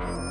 Mm-hmm.